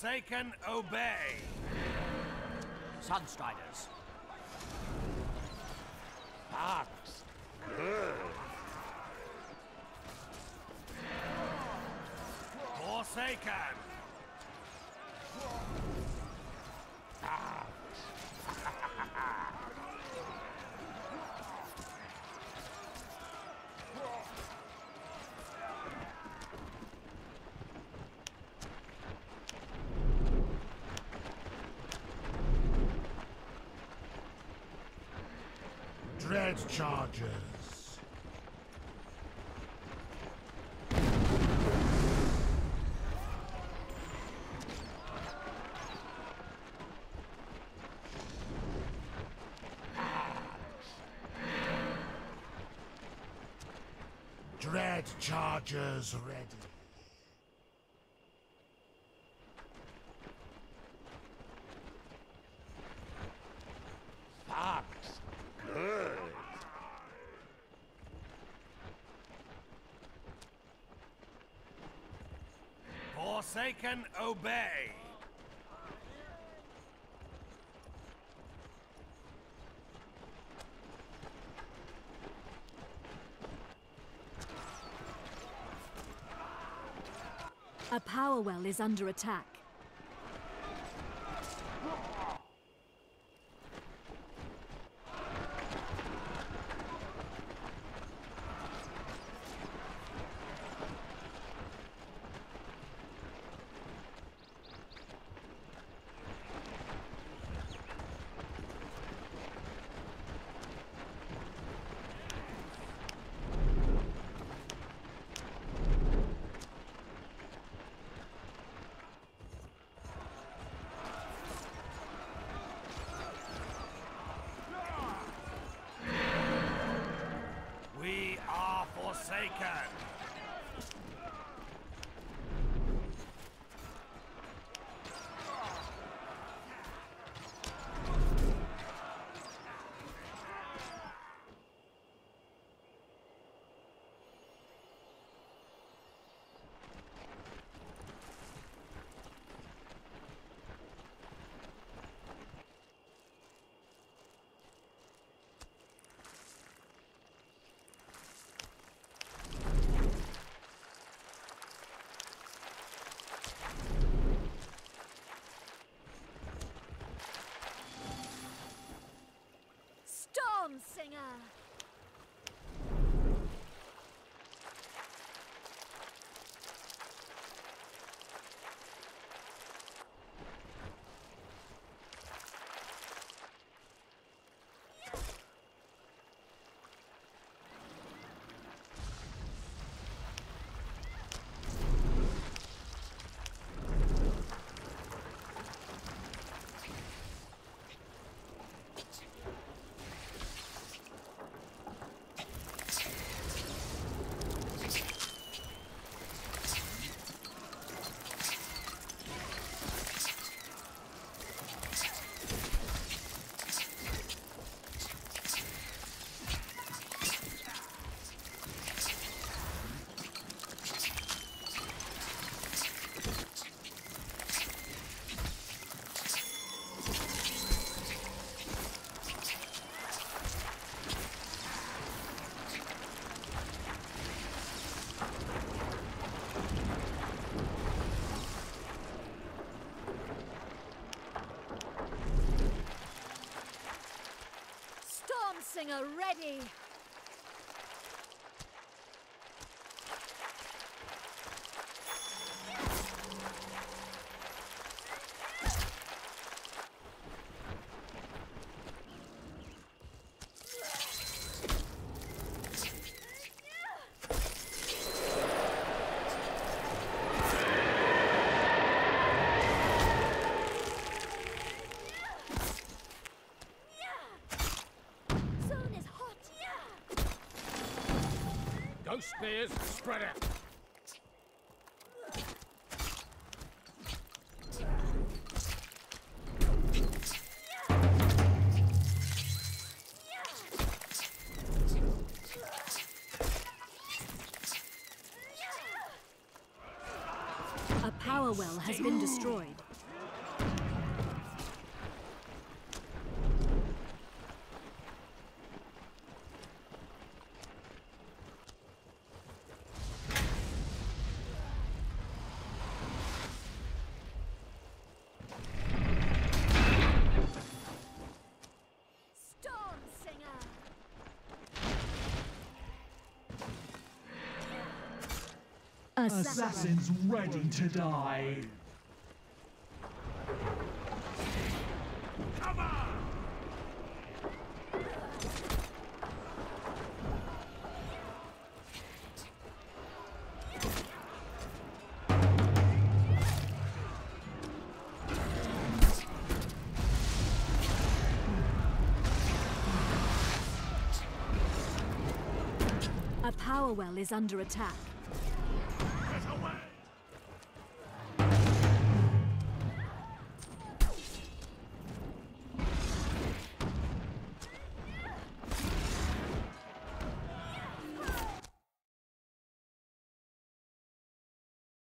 Forsaken, obey. Sunstriders. Arcs. Good. Forsaken. Charges. Dread chargers ready. Fox. Good. Forsaken, obey. A power well is under attack. Forsaken. Storm Singer ready! Zone is hot! Ghost spears, spread out. A power well has been destroyed. Assassins ready to die. A power well is under attack.